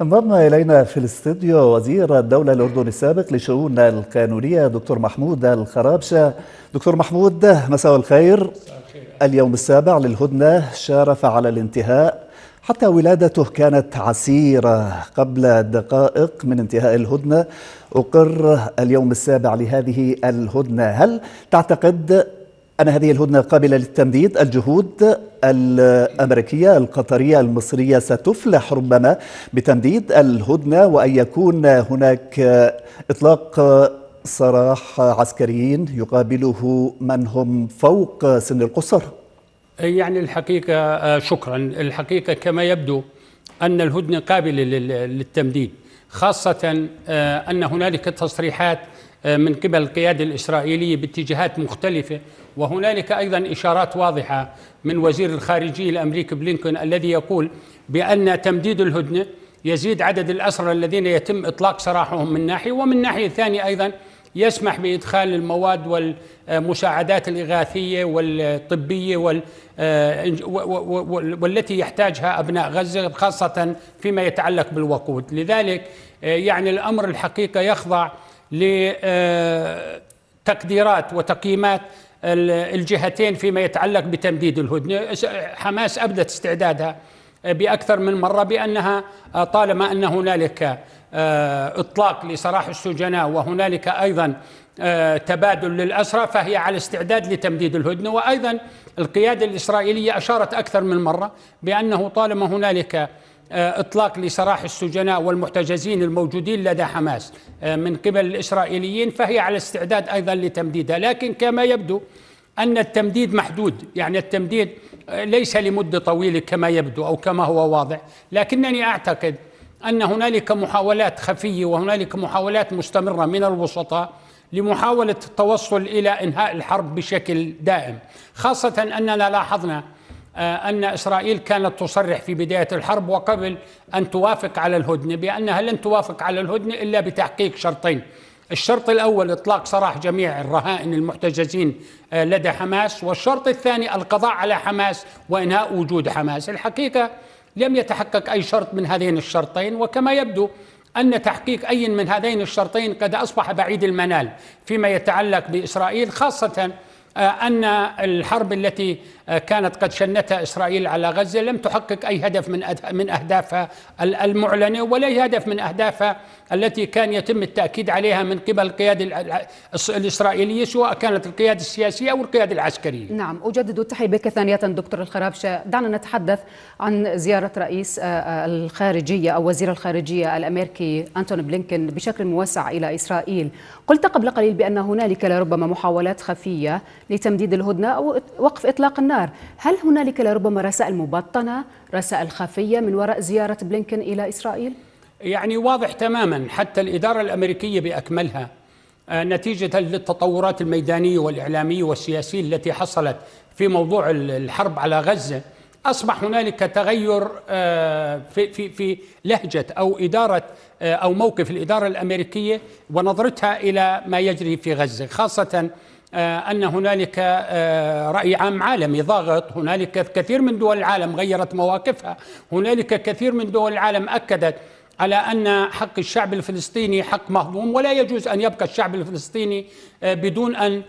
انضم إلينا في الاستوديو وزير الدولة الأردني السابق لشؤون القانونية دكتور محمود الخرابشة. دكتور محمود مساء الخير. اليوم السابع للهدنة شارف على الانتهاء. حتى ولادته كانت عسيرة قبل دقائق من انتهاء الهدنة. أقر اليوم السابع لهذه الهدنة. هل تعتقد أن هذه الهدنة قابلة للتمديد. الجهود الأمريكية القطرية المصرية ستفلح ربما بتمديد الهدنة وأن يكون هناك إطلاق سراح عسكريين يقابله من هم فوق سن القصر. يعني الحقيقة شكرا. الحقيقة كما يبدو أن الهدنة قابلة للتمديد. خاصة أن هنالك تصريحات من قبل القيادة الإسرائيلية باتجاهات مختلفة وهنالك أيضا إشارات واضحة من وزير الخارجية الأمريكي بلينكون الذي يقول بأن تمديد الهدنة يزيد عدد الأسرى الذين يتم إطلاق سراحهم من ناحية ومن ناحية ثانية أيضا يسمح بإدخال المواد والمساعدات الإغاثية والطبية والتي يحتاجها أبناء غزة خاصة فيما يتعلق بالوقود. لذلك يعني الأمر الحقيقة يخضع لتقديرات وتقييمات الجهتين فيما يتعلق بتمديد الهدنه حماس أبدت استعدادها بأكثر من مرة بأنها طالما أن هنالك إطلاق لسراح السجناء وهنالك أيضا تبادل للأسرى فهي على استعداد لتمديد الهدنة. وأيضا القيادة الإسرائيلية أشارت أكثر من مرة بأنه طالما هنالك إطلاق لسراح السجناء والمحتجزين الموجودين لدى حماس من قبل الإسرائيليين فهي على استعداد أيضا لتمديدها. لكن كما يبدو أن التمديد محدود يعني التمديد ليس لمدة طويلة كما يبدو أو كما هو واضح. لكنني أعتقد أن هنالك محاولات خفية وهنالك محاولات مستمرة من الوسطاء لمحاولة التوصل إلى إنهاء الحرب بشكل دائم. خاصة أننا لاحظنا أن إسرائيل كانت تصرح في بداية الحرب وقبل أن توافق على الهدنة بأنها لن توافق على الهدنة إلا بتحقيق شرطين. الشرط الأول إطلاق سراح جميع الرهائن المحتجزين لدى حماس والشرط الثاني القضاء على حماس وإنهاء وجود حماس. الحقيقة لم يتحقق أي شرط من هذين الشرطين وكما يبدو أن تحقيق أي من هذين الشرطين قد أصبح بعيد المنال فيما يتعلق بإسرائيل خاصة أن الحرب التي كانت قد شنتها إسرائيل على غزة لم تحقق أي هدف من من أهدافها المعلنة ولا هدف من أهدافها التي كان يتم التأكيد عليها من قبل القيادة الإسرائيلية سواء كانت القيادة السياسية أو القيادة العسكرية. نعم أجدد التحية بك ثانية دكتور الخرابشة دعنا نتحدث عن زيارة رئيس الخارجية أو وزير الخارجية الأمريكي أنتون بلينكن بشكل موسع إلى إسرائيل. قلت قبل قليل بأن هنالك لربما محاولات خفية لتمديد الهدنة أو وقف إطلاق النار. هل هنالك لربما رسائل مبطنة رسائل خفية من وراء زيارة بلينكن إلى إسرائيل؟ يعني واضح تماما حتى الإدارة الأمريكية بأكملها نتيجة للتطورات الميدانية والإعلامية والسياسية التي حصلت في موضوع الحرب على غزة. أصبح هنالك تغير في في في لهجة أو إدارة أو موقف الإدارة الأمريكية ونظرتها إلى ما يجري في غزة خاصة أن هنالك رأي عام عالمي ضاغط هنالك كثير من دول العالم غيرت مواقفها هنالك كثير من دول العالم أكدت على أن حق الشعب الفلسطيني حق مهضوم ولا يجوز أن يبقى الشعب الفلسطيني بدون أن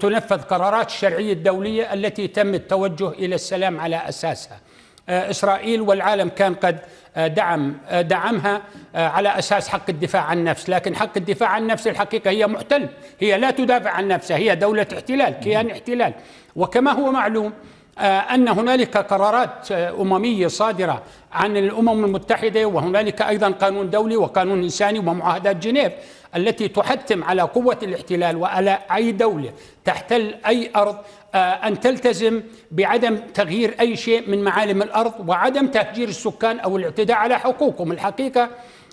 تنفذ قرارات الشرعية الدولية التي تم التوجه إلى السلام على أساسها. إسرائيل والعالم كان قد دعم دعمها على أساس حق الدفاع عن النفس، لكن حق الدفاع عن النفس الحقيقة هي محتل، هي لا تدافع عن نفسها، هي دولة احتلال، كيان احتلال، وكما هو معلوم أن هنالك قرارات أممية صادرة عن الأمم المتحدة وهنالك أيضا قانون دولي وقانون إنساني ومعاهدات جنيف التي تحتم على قوة الاحتلال وعلى أي دولة تحتل أي أرض أن تلتزم بعدم تغيير أي شيء من معالم الأرض وعدم تهجير السكان أو الاعتداء على حقوقهم. الحقيقة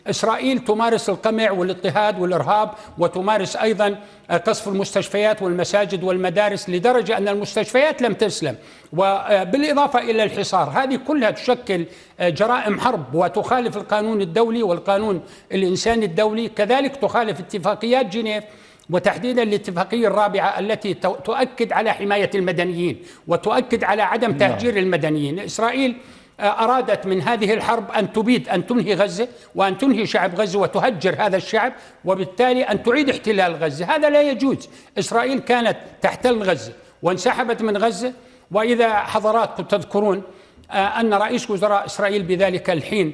إسرائيل تمارس القمع والاضطهاد والإرهاب وتمارس أيضا قصف المستشفيات والمساجد والمدارس لدرجة أن المستشفيات لم تسلم وبالإضافة إلى الحصار. هذه كلها تشكل جرائم حرب وتخالف القانون الدولي والقانون الإنساني الدولي. كذلك تخالف اتفاقيات جنيف وتحديدا الاتفاقية الرابعة التي تؤكد على حماية المدنيين وتؤكد على عدم تهجير المدنيين. إسرائيل أرادت من هذه الحرب أن تبيد أن تنهي غزة وأن تنهي شعب غزة وتهجر هذا الشعب وبالتالي أن تعيد احتلال غزة. هذا لا يجوز. إسرائيل كانت تحتل غزة وانسحبت من غزة. وإذا حضراتكم تذكرون أن رئيس وزراء إسرائيل بذلك الحين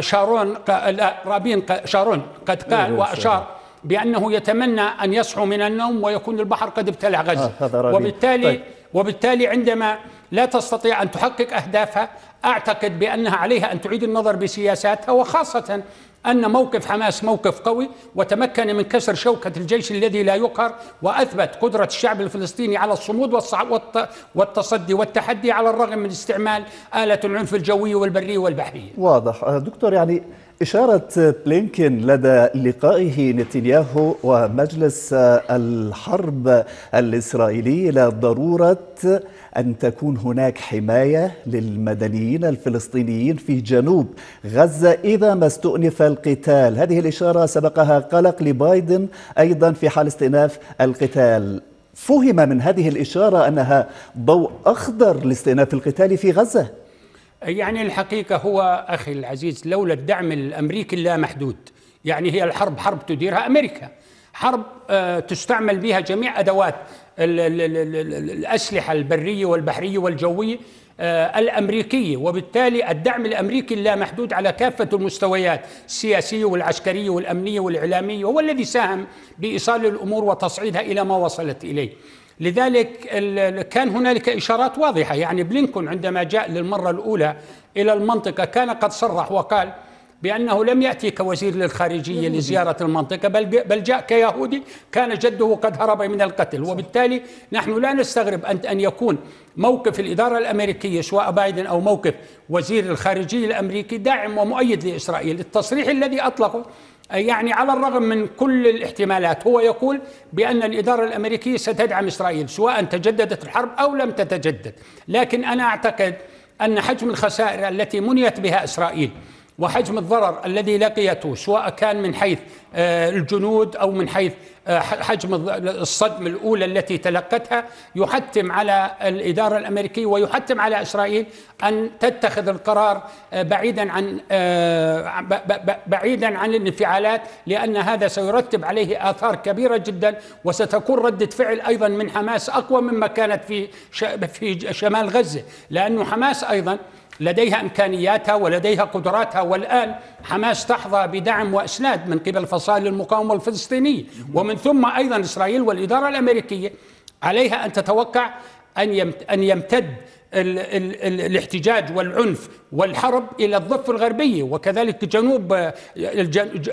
شارون لا رابين شارون قد قال وأشار بأنه يتمنى أن يصحوا من النوم ويكون البحر قد ابتلع غزة. آه وبالتالي طيب. وبالتالي عندما لا تستطيع أن تحقق أهدافها. أعتقد بأنها عليها أن تعيد النظر بسياساتها وخاصة أن موقف حماس موقف قوي وتمكن من كسر شوكة الجيش الذي لا يقهر وأثبت قدرة الشعب الفلسطيني على الصمود والتصدي والتحدي على الرغم من استعمال آلة العنف الجوي والبري والبحري. واضح. دكتور يعني إشارة بلينكين لدى لقائه نتنياهو ومجلس الحرب الإسرائيلي إلى ضرورة أن تكون هناك حماية للمدنيين الفلسطينيين في جنوب غزة إذا ما استؤنف القتال. هذه الإشارة سبقها قلق لبايدن أيضا في حال استئناف القتال. فهم من هذه الإشارة أنها ضوء أخضر لاستئناف القتال في غزة. يعني الحقيقة هو أخي العزيز لولا الدعم الأمريكي اللامحدود يعني هي الحرب حرب تديرها أمريكا. حرب تستعمل بها جميع أدوات الأسلحة البرية والبحرية والجوية الأمريكية. وبالتالي الدعم الأمريكي اللامحدود على كافة المستويات السياسية والعسكرية والأمنية والإعلامية هو الذي ساهم بإيصال الأمور وتصعيدها إلى ما وصلت إليه. لذلك كان هنالك إشارات واضحة. يعني بلينكون عندما جاء للمرة الأولى إلى المنطقة كان قد صرح وقال بأنه لم يأتي كوزير للخارجية لزيارة المنطقة بل, بل جاء كيهودي كان جده قد هرب من القتل. وبالتالي نحن لا نستغرب أن, أن يكون موقف الإدارة الأمريكية سواء بايدن أو موقف وزير الخارجية الأمريكي داعم ومؤيد لإسرائيل. التصريح الذي أطلقه يعني على الرغم من كل الاحتمالات هو يقول بأن الإدارة الأمريكية ستدعم إسرائيل سواء تجددت الحرب أو لم تتجدد. لكن أنا أعتقد أن حجم الخسائر التي منيت بها إسرائيل وحجم الضرر الذي لقيته سواء كان من حيث الجنود أو من حيث حجم الصدمه الأولى التي تلقتها يحتم على الإدارة الأمريكية ويحتم على إسرائيل أن تتخذ القرار بعيدا عن بعيدا عن الانفعالات لأن هذا سيرتب عليه آثار كبيرة جدا وستكون ردة فعل أيضا من حماس أقوى مما كانت في في شمال غزة لأنه حماس أيضا لديها إمكانياتها ولديها قدراتها والآن حماس تحظى بدعم وأسناد من قبل فصائل المقاومة الفلسطينية. ومن ثم أيضا إسرائيل والإدارة الأمريكية عليها أن تتوقع أن أن يمتد ال ال ال الاحتجاج والعنف والحرب إلى الضفة الغربية وكذلك جنوب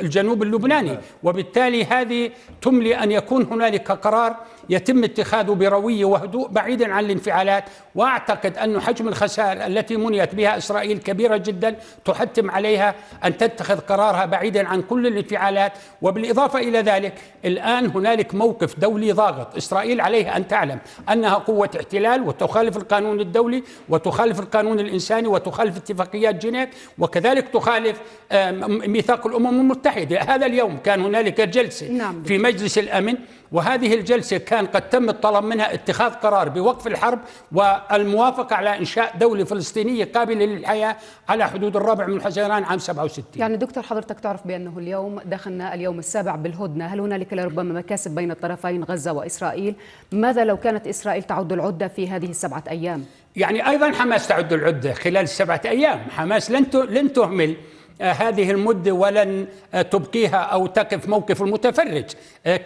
الجنوب اللبناني. وبالتالي هذه تملي أن يكون هنالك قرار يتم اتخاذه بروية وهدوء بعيدا عن الانفعالات. وأعتقد أن حجم الخسائر التي منيت بها إسرائيل كبيرة جدا تحتم عليها أن تتخذ قرارها بعيدا عن كل الانفعالات. وبالإضافة إلى ذلك الآن هنالك موقف دولي ضاغط. إسرائيل عليها أن تعلم أنها قوة احتلال وتخالف القانون الدولي. وتخالف القانون الإنساني وتخالف اتفاقيات جنيف وكذلك تخالف ميثاق الأمم المتحدة. هذا اليوم كان هنالك جلسة نعم. في مجلس الأمن وهذه الجلسة كان قد تم الطلب منها اتخاذ قرار بوقف الحرب والموافقة على إنشاء دولة فلسطينية قابلة للحياة على حدود الرابع من حزيران عام 67 يعني دكتور حضرتك تعرف بأنه اليوم دخلنا اليوم السابع بالهدنة. هل هنالك لربما مكاسب بين الطرفين غزة وإسرائيل؟ ماذا لو كانت إسرائيل تعد العدة في هذه السبعة أيام؟ يعني أيضا حماس تعد العدة خلال السبعه أيام. حماس لن لن تهمل هذه المدة ولن تبقيها أو تقف موقف المتفرج.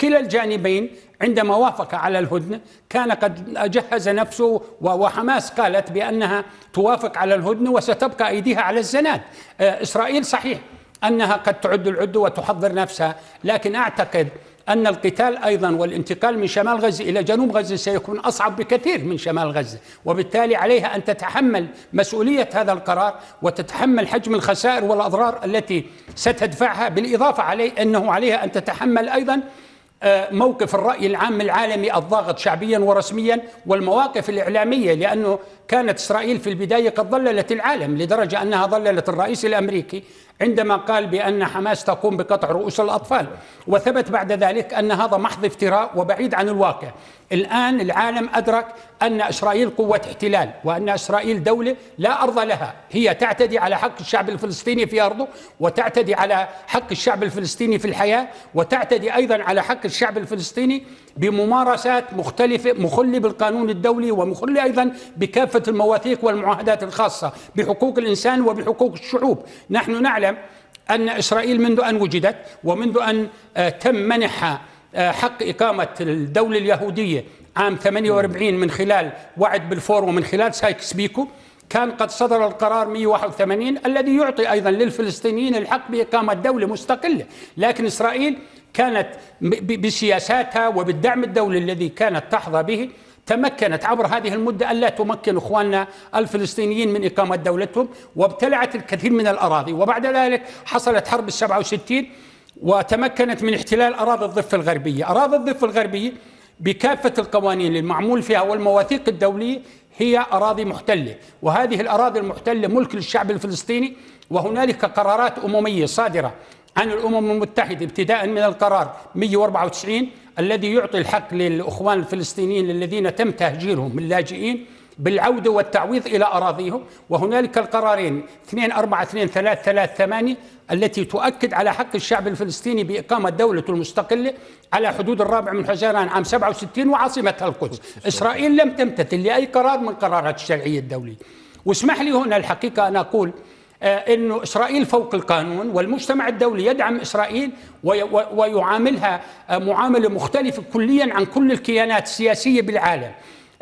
كلا الجانبين عندما وافق على الهدنة كان قد جهز نفسه وحماس قالت بأنها توافق على الهدنة وستبقى أيديها على الزناد. إسرائيل صحيح أنها قد تعد العدة وتحضر نفسها لكن أعتقد أن القتال أيضا والانتقال من شمال غزة إلى جنوب غزة سيكون أصعب بكثير من شمال غزة وبالتالي عليها أن تتحمل مسؤولية هذا القرار وتتحمل حجم الخسائر والأضرار التي ستدفعها بالإضافة عليه أنه عليها أن تتحمل أيضا موقف الرأي العام العالمي الضاغط شعبيا ورسميا والمواقف الإعلامية لأنه كانت إسرائيل في البداية قد ضللت العالم لدرجة أنها ضللت الرئيس الأمريكي عندما قال بأن حماس تقوم بقطع رؤوس الأطفال وثبت بعد ذلك أن هذا محض افتراء وبعيد عن الواقع. الآن العالم أدرك أن إسرائيل قوة احتلال وأن إسرائيل دولة لا أرض لها. هي تعتدي على حق الشعب الفلسطيني في أرضه وتعتدي على حق الشعب الفلسطيني في الحياة وتعتدي أيضا على حق الشعب الفلسطيني بممارسات مختلفة مخلة بالقانون الدولي ومخلة أيضا بكافة المواثيق والمعاهدات الخاصة بحقوق الإنسان وبحقوق الشعوب. نحن نعلم أن إسرائيل منذ أن وجدت ومنذ أن آه، تم منحها آه، حق إقامة الدولة اليهودية عام 48 من خلال وعد بالفور ومن خلال سايكس بيكو كان قد صدر القرار 181 الذي يعطي أيضا للفلسطينيين الحق بإقامة دولة مستقلة. لكن إسرائيل كانت بسياساتها وبالدعم الدولي الذي كانت تحظى به تمكنت عبر هذه المدة ألا تمكن إخواننا الفلسطينيين من إقامة دولتهم وابتلعت الكثير من الأراضي. وبعد ذلك حصلت حرب السبعة وستين وتمكنت من احتلال أراضي الضفة الغربية. أراضي الضفة الغربية بكافة القوانين المعمول فيها والمواثيق الدولية هي أراضي محتلة وهذه الأراضي المحتلة ملك للشعب الفلسطيني وهنالك قرارات أممية صادرة عن الأمم المتحدة ابتداء من القرار 194 الذي يعطي الحق للأخوان الفلسطينيين الذين تم تهجيرهم من لاجئين بالعودة والتعويض إلى أراضيهم. وهنالك القرارين 242338 التي تؤكد على حق الشعب الفلسطيني بإقامة دولة المستقلة على حدود الرابع من حزيران عام 67 وعاصمتها القدس. إسرائيل لم تمتثل لأي قرار من قرارات الشرعية الدولية. واسمح لي هنا الحقيقة أن أقول آه، إنه إسرائيل فوق القانون والمجتمع الدولي يدعم إسرائيل ويعاملها آه، معاملة مختلفة كليا عن كل الكيانات السياسية بالعالم.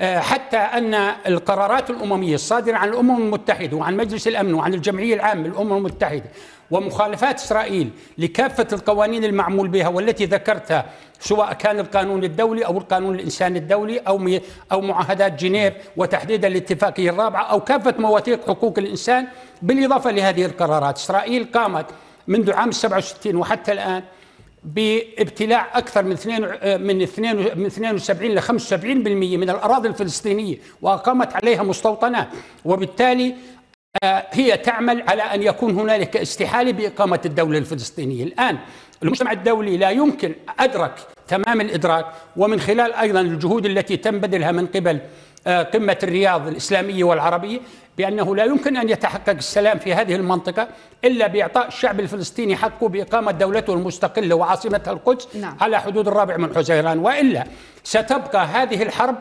حتى أن القرارات الأممية الصادرة عن الأمم المتحدة وعن مجلس الأمن وعن الجمعية العامة للأمم المتحدة ومخالفات إسرائيل لكافة القوانين المعمول بها والتي ذكرتها سواء كان القانون الدولي أو القانون الانساني الدولي أو أو معاهدات جنيف وتحديدا الاتفاقيه الرابعة أو كافة مواثيق حقوق الإنسان بالإضافة لهذه القرارات، إسرائيل قامت منذ عام 67 وحتى الآن بابتلاع أكثر من من من 72 ل 75% من الأراضي الفلسطينية واقامت عليها مستوطنات وبالتالي آه، هي تعمل على أن يكون هنالك استحالة بإقامة الدولة الفلسطينية، الآن المجتمع الدولي لا يمكن أدرك تمام الإدراك ومن خلال أيضا الجهود التي تم بذلها من قبل آه، قمة الرياض الإسلامية والعربية بأنه لا يمكن أن يتحقق السلام في هذه المنطقة إلا بإعطاء الشعب الفلسطيني حقه بإقامة دولته المستقلة وعاصمتها القدس نعم. على حدود الرابع من حزيران. وإلا ستبقى هذه الحرب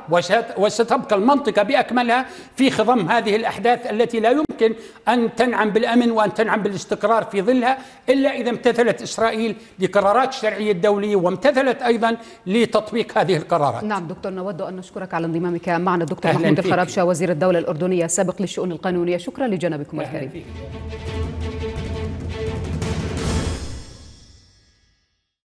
وستبقى المنطقة بأكملها في خضم هذه الأحداث التي لا يمكن أن تنعم بالأمن وأن تنعم بالاستقرار في ظلها إلا إذا امتثلت إسرائيل لقرارات الشرعية الدولية وامتثلت أيضا لتطبيق هذه القرارات. نعم دكتور نود أن نشكرك على انضمامك معنا. الدكتور محمود الخرابشة وزير الدولة الأردنية السابق للشؤون القانونية. شكرا لجنبكم الكريم.